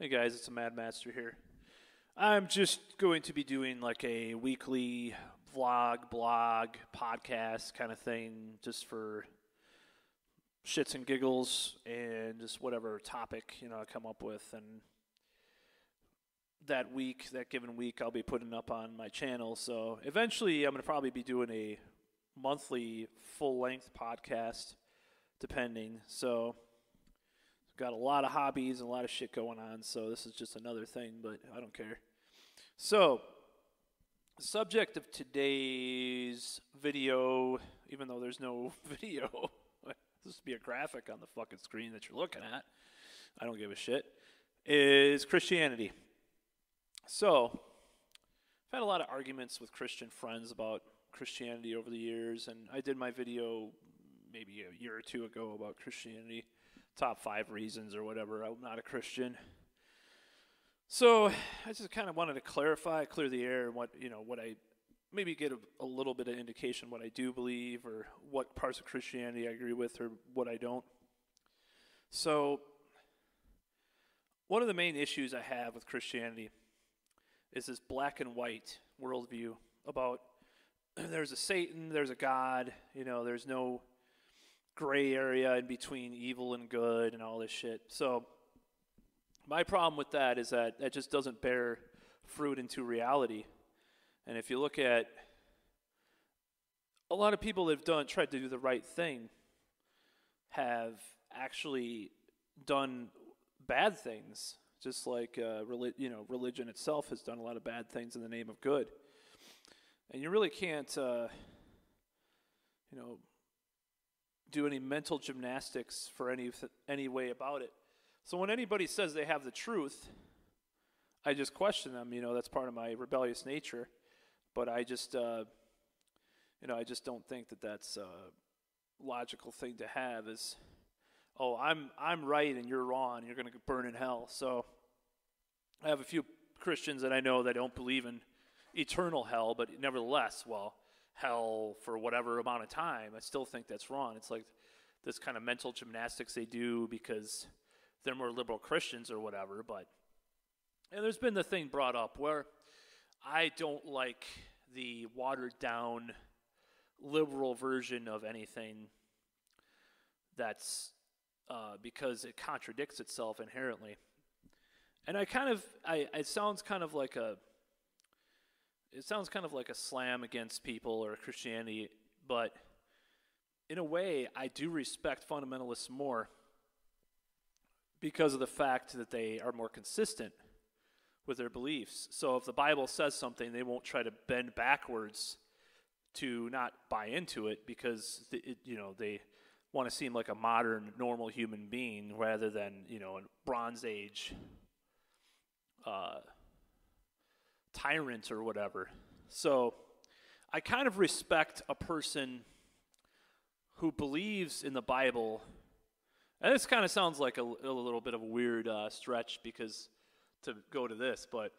Hey guys, it's a Mad Mattster here. I'm just going to be doing like a weekly vlog, blog, podcast kind of thing just for shits and giggles and just whatever topic, you know, I come up with and that week, that given week I'll be putting up on my channel. So eventually I'm going to probably be doing a monthly full length podcast depending. So got a lot of hobbies and a lot of shit going on, so this is just another thing, but I don't care. So, the subject of today's video, even though there's no video, this would be a graphic on the fucking screen that you're looking at. I don't give a shit. Is Christianity. So, I've had a lot of arguments with Christian friends about Christianity over the years, and I did my video maybe a year or two ago about Christianity top five reasons or whatever I'm not a Christian. So I just kind of wanted to clarify, clear the air, what you know, what I maybe get a, a, little bit of indication what I do believe or what parts of Christianity I agree with or what I don't. So one of the main issues I have with Christianity is this black and white worldview about there's a Satan, there's a God, you know, there's no gray area in between evil and good and all this shit. So my problem with that is that that just doesn't bear fruit into reality. And if you look at a lot of people that have done tried to do the right thing have actually done bad things just like uh, you know religion itself has done a lot of bad things in the name of good and you really can't uh, you know do any mental gymnastics for any any way about it. So when anybody says they have the truth, I just question them. You know, that's part of my rebellious nature. But I just, uh, you know, I just don't think that that's a logical thing to have. Is oh, I'm I'm right and you're wrong. You're going to burn in hell. So I have a few Christians that I know that don't believe in eternal hell, but nevertheless, well, hell for whatever amount of time. I still think that's wrong. It's like this kind of mental gymnastics they do because they're more liberal Christians or whatever. But and there's been the thing brought up where I don't like the watered down liberal version of anything that's uh, because it contradicts itself inherently. And I kind of, I, it sounds kind of like a it sounds kind of like a slam against people or Christianity, but in a way, I do respect fundamentalists more because of the fact that they are more consistent with their beliefs. So if the Bible says something, they won't try to bend backwards to not buy into it because it, you know they want to seem like a modern, normal human being rather than you know a Bronze Age. Uh, tyrant or whatever. So I kind of respect a person who believes in the Bible. And this kind of sounds like a, a little bit of a weird uh, stretch because to go to this, but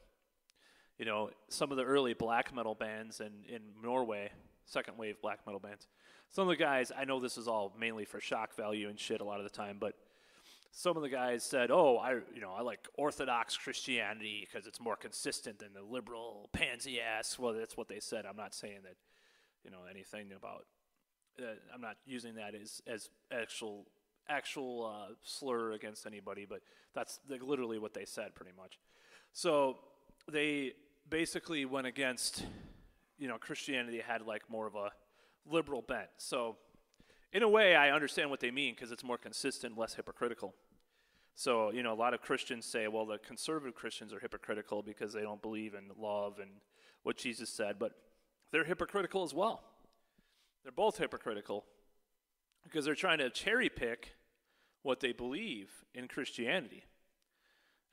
you know, some of the early black metal bands in, in Norway, second wave black metal bands, some of the guys, I know this is all mainly for shock value and shit a lot of the time, but some of the guys said, "Oh, I you know I like Orthodox Christianity because it's more consistent than the liberal pansy ass." Well, that's what they said. I'm not saying that you know anything about. Uh, I'm not using that as as actual actual uh, slur against anybody, but that's literally what they said, pretty much. So they basically went against, you know, Christianity had like more of a liberal bent. So in a way, I understand what they mean because it's more consistent, less hypocritical. So, you know, a lot of Christians say, well, the conservative Christians are hypocritical because they don't believe in love and what Jesus said, but they're hypocritical as well. They're both hypocritical because they're trying to cherry pick what they believe in Christianity.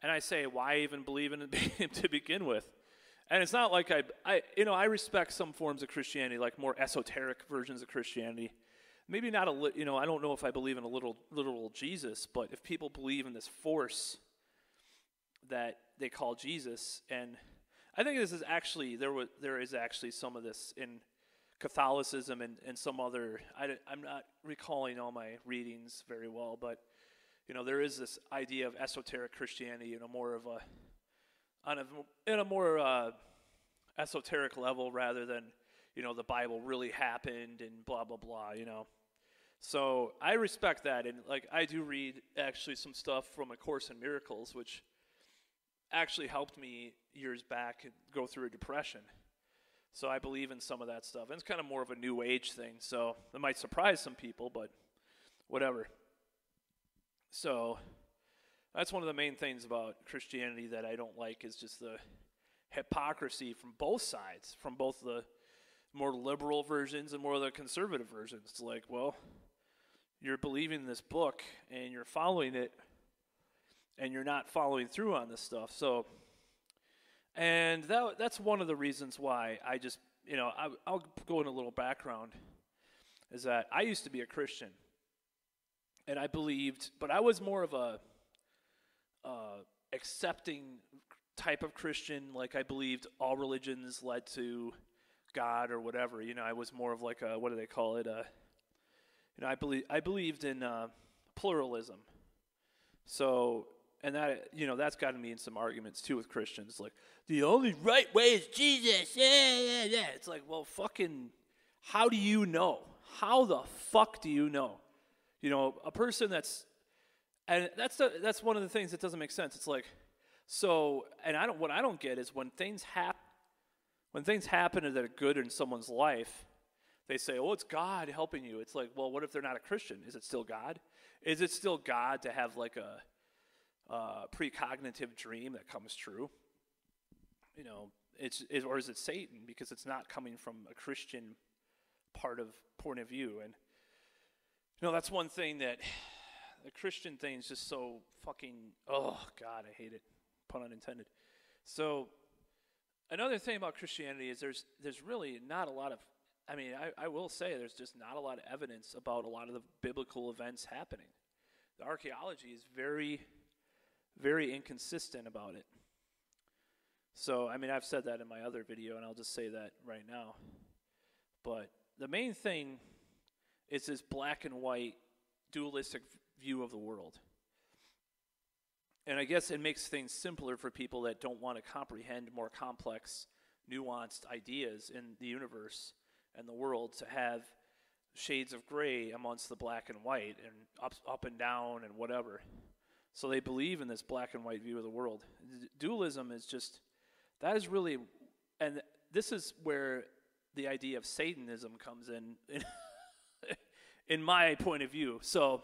And I say, why even believe in it to begin with? And it's not like I, I, you know, I respect some forms of Christianity, like more esoteric versions of Christianity maybe not a you know I don't know if I believe in a little literal Jesus, but if people believe in this force that they call Jesus, and I think this is actually there was there is actually some of this in Catholicism and, and some other I, I'm not recalling all my readings very well, but you know, there is this idea of esoteric Christianity, you know, more of a on a in a more uh, esoteric level rather than you know the Bible really happened and blah blah blah. You know, so I respect that, and like I do read actually some stuff from A Course in Miracles, which actually helped me years back go through a depression. So I believe in some of that stuff. And it's kind of more of a new age thing. So it might surprise some people, but whatever. So that's one of the main things about Christianity that I don't like is just the hypocrisy from both sides, from both the more liberal versions and more of the conservative versions. It's like, well, you're believing this book and you're following it and you're not following through on this stuff. So and that that's one of the reasons why I just, you know, I, I'll go in a little background is that I used to be a Christian. And I believed, but I was more of a uh, accepting type of Christian. Like I believed all religions led to God or whatever. You know, I was more of like a what do they call it? Uh, you know, I believe I believed in uh, pluralism. So, and that you know that's gotten me in some arguments too with Christians. Like the only right way is Jesus. Yeah, yeah, yeah. It's like, well, fucking, how do you know? How the fuck do you know? You know, a person that's and that's the, that's one of the things that doesn't make sense. It's like so, and I don't. What I don't get is when things happen, when things happen that are good in someone's life, they say, "Oh, it's God helping you." It's like, well, what if they're not a Christian? Is it still God? Is it still God to have like a, a precognitive dream that comes true? You know, it's it, or is it Satan because it's not coming from a Christian part of point of view? And you know, that's one thing that the Christian thing is just so fucking. Oh God, I hate it. Pun unintended. So another thing about Christianity is there's there's really not a lot of. I mean, I, I will say there's just not a lot of evidence about a lot of the biblical events happening. The archaeology is very, very inconsistent about it. So, I mean, I've said that in my other video, and I'll just say that right now. But the main thing is this black and white dualistic view of the world. And I guess it makes things simpler for people that don't want to comprehend more complex, nuanced ideas in the universe and the world to have shades of gray amongst the black and white and up, up and down and whatever. So they believe in this black and white view of the world. Dualism is just, that is really, and this is where the idea of Satanism comes in, in, in my point of view. So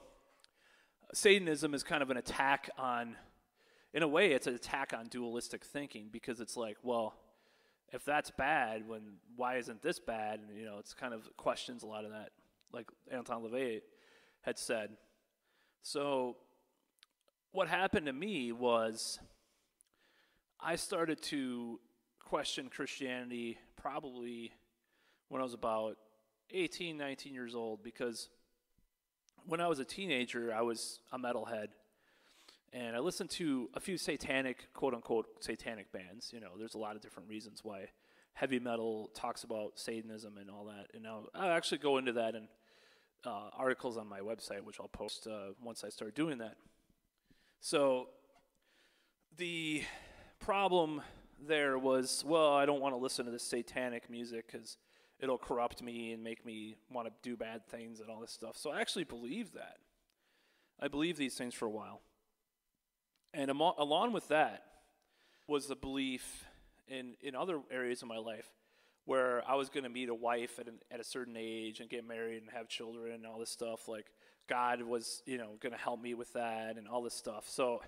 Satanism is kind of an attack on, in a way, it's an attack on dualistic thinking because it's like, well, if that's bad, when why isn't this bad? And you know, it's kind of questions a lot of that, like Anton LaVey had said. So, what happened to me was I started to question Christianity probably when I was about 18, 19 years old because when I was a teenager, I was a metalhead. And I listened to a few satanic, quote unquote, satanic bands. You know, there's a lot of different reasons why heavy metal talks about Satanism and all that. And I'll, I'll actually go into that in uh, articles on my website, which I'll post uh, once I start doing that. So the problem there was, well, I don't want to listen to this satanic music because it'll corrupt me and make me want to do bad things and all this stuff. So I actually believed that. I believed these things for a while. And am- along with that was the belief in, in other areas of my life where I was going to meet a wife at, an, at a certain age and get married and have children and all this stuff. Like God was, you know, going to help me with that and all this stuff. So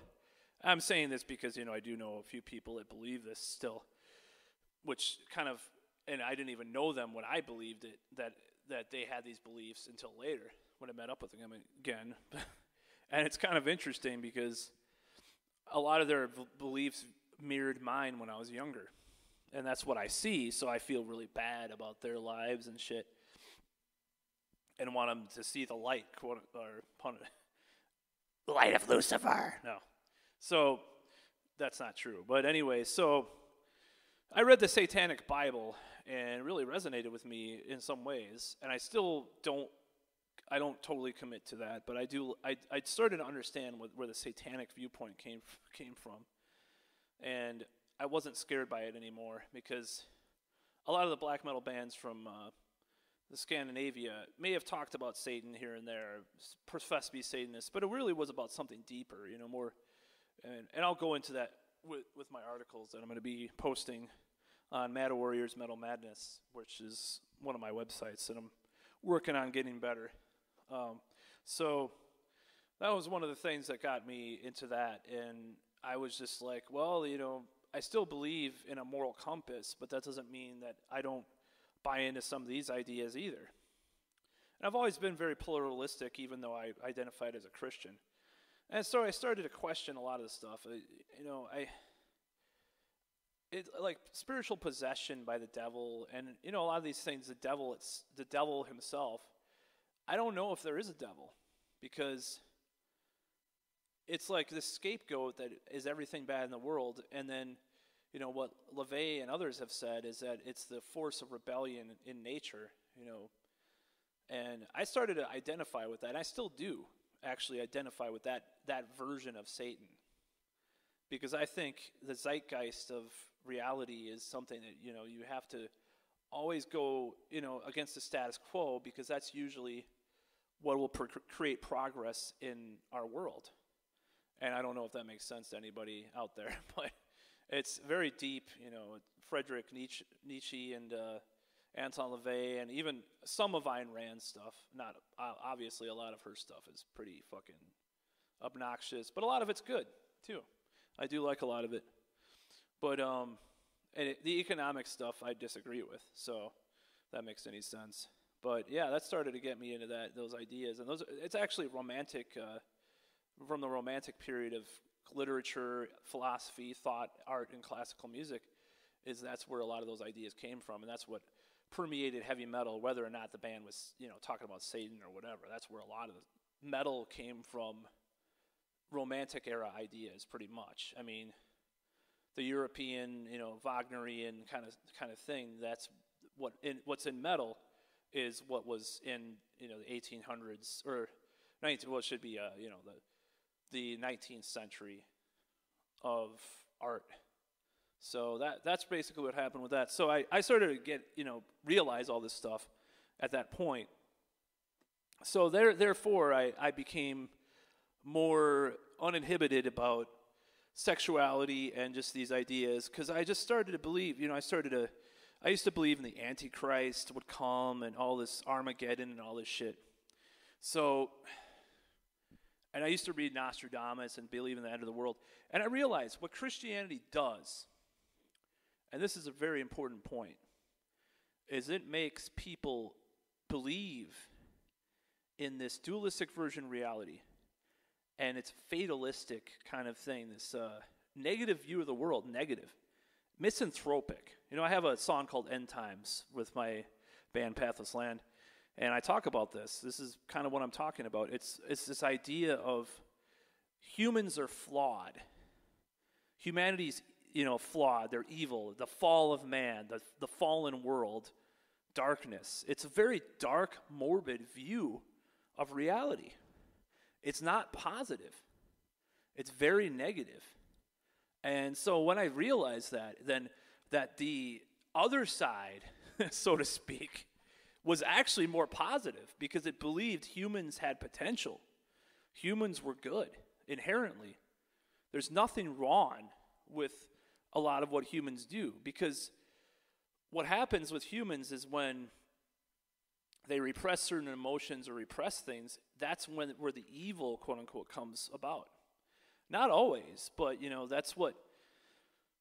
I'm saying this because, you know, I do know a few people that believe this still, which kind of and I didn't even know them when I believed it that that they had these beliefs until later when I met up with them again. and it's kind of interesting because a lot of their v- beliefs mirrored mine when I was younger. And that's what I see, so I feel really bad about their lives and shit. And want them to see the light, quote or pun light of Lucifer. No. So that's not true. But anyway, so I read the Satanic Bible and really resonated with me in some ways. And I still don't I don't totally commit to that, but I do. I I started to understand what, where the satanic viewpoint came came from, and I wasn't scared by it anymore because a lot of the black metal bands from uh, the Scandinavia may have talked about Satan here and there, professed to be Satanists, but it really was about something deeper, you know, more. And, and I'll go into that with, with my articles that I'm going to be posting on Mad Warriors Metal Madness, which is one of my websites, and I'm working on getting better. Um, so that was one of the things that got me into that, and I was just like, well, you know, I still believe in a moral compass, but that doesn't mean that I don't buy into some of these ideas either. And I've always been very pluralistic, even though I identified as a Christian. And so I started to question a lot of the stuff. I, you know, I it like spiritual possession by the devil, and you know a lot of these things. The devil, it's the devil himself. I don't know if there is a devil, because it's like the scapegoat that is everything bad in the world, and then you know what LaVey and others have said is that it's the force of rebellion in nature, you know. And I started to identify with that, I still do actually identify with that that version of Satan. Because I think the zeitgeist of reality is something that, you know, you have to always go, you know, against the status quo because that's usually what will pro- create progress in our world. And I don't know if that makes sense to anybody out there, but it's very deep. You know, Frederick Nietzsche, Nietzsche and uh, Anton LaVey, and even some of Ayn Rand's stuff. Not obviously, a lot of her stuff is pretty fucking obnoxious, but a lot of it's good too. I do like a lot of it, but um, and it, the economic stuff I disagree with. So that makes any sense. But yeah, that started to get me into that those ideas, and those. It's actually romantic. Uh, from the romantic period of literature, philosophy, thought, art, and classical music, is that's where a lot of those ideas came from, and that's what permeated heavy metal. Whether or not the band was, you know, talking about Satan or whatever, that's where a lot of the metal came from. Romantic era ideas, pretty much. I mean, the European, you know, Wagnerian kind of kind of thing. That's what in, what's in metal is what was in you know the 1800s or 19. Well, it should be uh, you know the the 19th century of art. So that that's basically what happened with that. So I, I started to get, you know, realize all this stuff at that point. So there therefore I, I became more uninhibited about sexuality and just these ideas because I just started to believe, you know, I started to I used to believe in the Antichrist would come and all this Armageddon and all this shit. So and I used to read Nostradamus and believe in the end of the world. And I realized what Christianity does, and this is a very important point, is it makes people believe in this dualistic version reality and it's fatalistic kind of thing, this uh, negative view of the world, negative, misanthropic. You know, I have a song called End Times with my band Pathless Land. And I talk about this. This is kind of what I'm talking about. It's, it's this idea of humans are flawed. Humanity's, you know, flawed. They're evil. The fall of man, the, the fallen world, darkness. It's a very dark, morbid view of reality. It's not positive. It's very negative. And so when I realized that, then that the other side, so to speak, was actually more positive because it believed humans had potential. Humans were good inherently. There's nothing wrong with a lot of what humans do because what happens with humans is when they repress certain emotions or repress things, that's when where the evil quote unquote comes about. Not always, but you know, that's what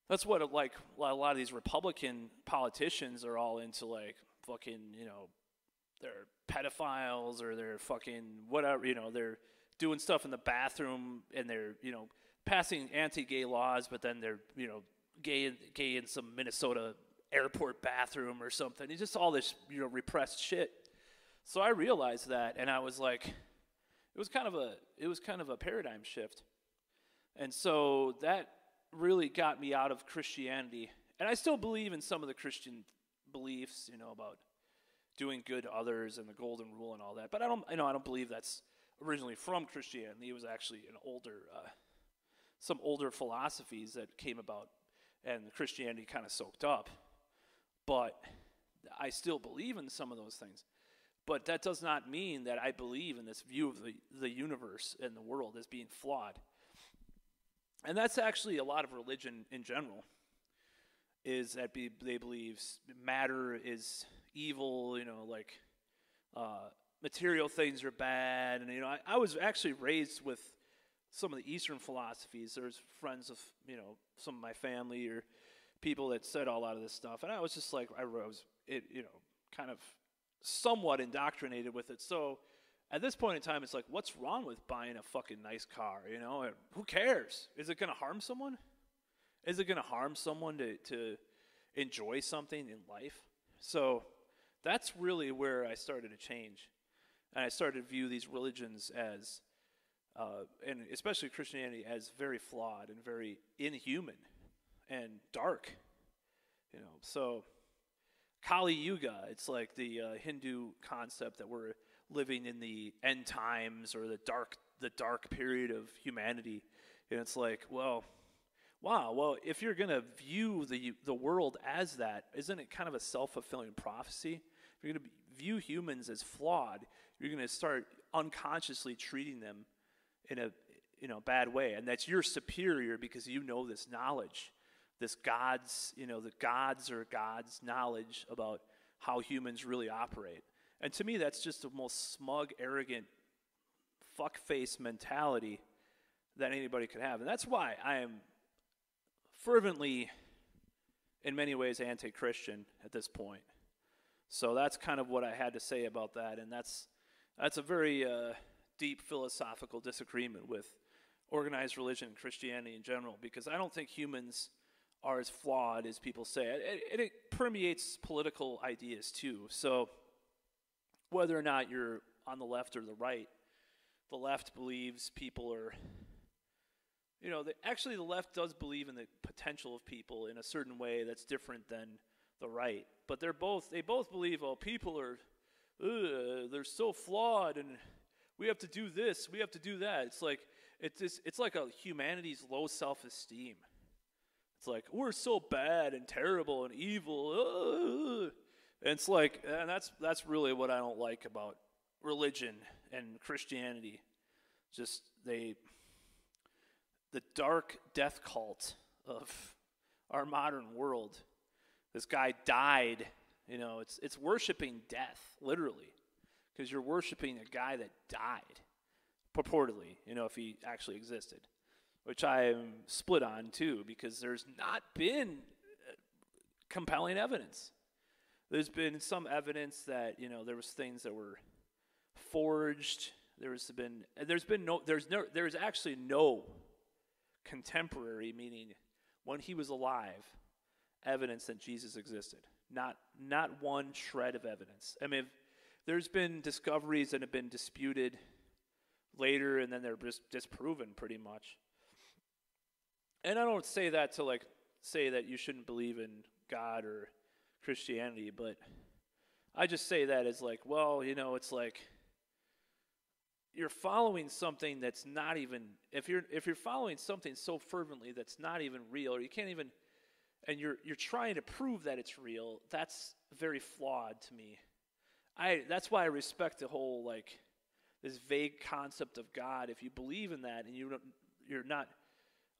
that's what like a lot of these Republican politicians are all into like fucking, you know, they're pedophiles or they're fucking whatever, you know, they're doing stuff in the bathroom and they're, you know, passing anti-gay laws, but then they're, you know, gay gay in some Minnesota airport bathroom or something. It's just all this, you know, repressed shit. So I realized that and I was like it was kind of a it was kind of a paradigm shift. And so that really got me out of Christianity. And I still believe in some of the Christian beliefs, you know, about doing good to others and the golden rule and all that. But I don't, you know, I don't believe that's originally from Christianity. It was actually an older, uh, some older philosophies that came about, and Christianity kind of soaked up. But I still believe in some of those things. But that does not mean that I believe in this view of the, the universe and the world as being flawed. And that's actually a lot of religion in general, is that be, they believe matter is evil, you know, like uh, material things are bad. And, you know, I, I was actually raised with some of the Eastern philosophies. There's friends of, you know, some of my family or people that said a lot of this stuff. And I was just like, I was, it, you know, kind of somewhat indoctrinated with it. So at this point in time, it's like, what's wrong with buying a fucking nice car? You know, who cares? Is it going to harm someone? Is it going to harm someone to, to enjoy something in life? So that's really where I started to change. And I started to view these religions as, uh, and especially Christianity, as very flawed and very inhuman and dark. You know, so Kali Yuga, it's like the uh, Hindu concept that we're living in the end times or the dark the dark period of humanity. And it's like, well, wow, well, if you're going to view the the world as that, isn't it kind of a self-fulfilling prophecy? If you're going to view humans as flawed, you're going to start unconsciously treating them in a you know bad way, and that's you're superior because you know this knowledge this God's, you know, the gods or God's knowledge about how humans really operate. And to me, that's just the most smug, arrogant, fuckface mentality that anybody could have. And that's why I am fervently, in many ways, anti Christian at this point. So that's kind of what I had to say about that. And that's, that's a very uh, deep philosophical disagreement with organized religion and Christianity in general, because I don't think humans are as flawed as people say. And it, permeates political ideas too. So whether or not you're on the left or the right, the left believes people are, you know, the, actually the left does believe in the potential of people in a certain way that's different than the right. But they're both, they both believe, oh, people are, they're so flawed and we have to do this, we have to do that. It's like, it's, it's like a humanity's low self-esteem. It's like we're so bad and terrible and evil. And it's like, and that's that's really what I don't like about religion and Christianity. Just they, the dark death cult of our modern world. This guy died. You know, it's it's worshiping death literally, because you're worshiping a guy that died, purportedly. You know, if he actually existed which I am split on too, because there's not been uh, compelling evidence. There's been some evidence that you know there was things that were forged. There's been there's been no there's no there's actually no contemporary meaning when he was alive evidence that Jesus existed. Not not one shred of evidence. I mean, there's been discoveries that have been disputed later, and then they're just disproven pretty much and I don't say that to like say that you shouldn't believe in God or Christianity, but I just say that as like, well, you know, it's like you're following something that's not even if you're if you're following something so fervently that's not even real or you can't even and you're you're trying to prove that it's real, that's very flawed to me. I that's why I respect the whole like this vague concept of God. If you believe in that and you you're not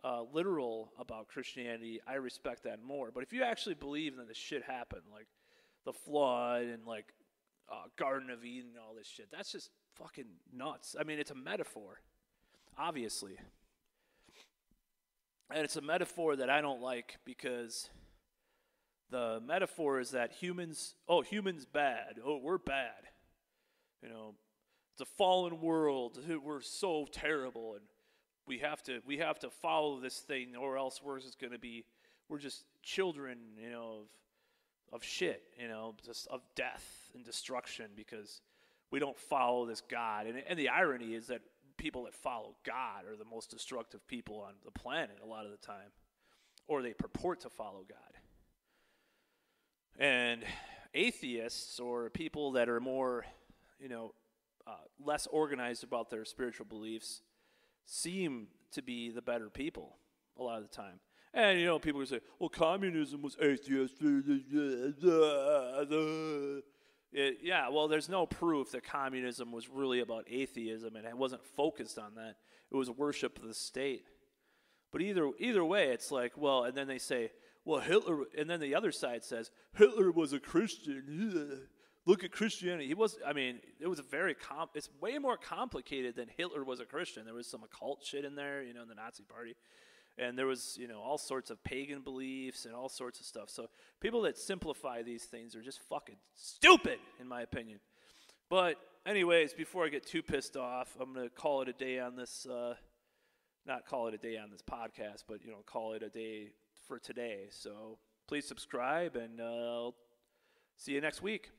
uh, literal about Christianity, I respect that more. But if you actually believe that this shit happened, like the flood and like uh, Garden of Eden and all this shit, that's just fucking nuts. I mean, it's a metaphor, obviously. And it's a metaphor that I don't like because the metaphor is that humans, oh, humans bad. Oh, we're bad. You know, it's a fallen world. We're so terrible. And we have to we have to follow this thing or else we're just going to be we're just children you know of of shit you know just of death and destruction because we don't follow this god. And, and the irony is that people that follow god are the most destructive people on the planet a lot of the time or they purport to follow god. And atheists or people that are more, you know, uh, less organized about their spiritual beliefs seem to be the better people a lot of the time. And you know, people say, "Well, communism was atheist." Yeah, well, there's no proof that communism was really about atheism, and it wasn't focused on that. It was worship of the state. But either either way, it's like, well, and then they say, well, Hitler, and then the other side says Hitler was a Christian. Look at Christianity. He was. I mean, it was a very comp. It's way more complicated than Hitler was a Christian. There was some occult shit in there, you know, in the Nazi Party, and there was, you know, all sorts of pagan beliefs and all sorts of stuff. So people that simplify these things are just fucking stupid, in my opinion. But anyways, before I get too pissed off, I'm gonna call it a day on this. Uh, not call it a day on this podcast, but you know, call it a day for today. So please subscribe, and uh, see you next week.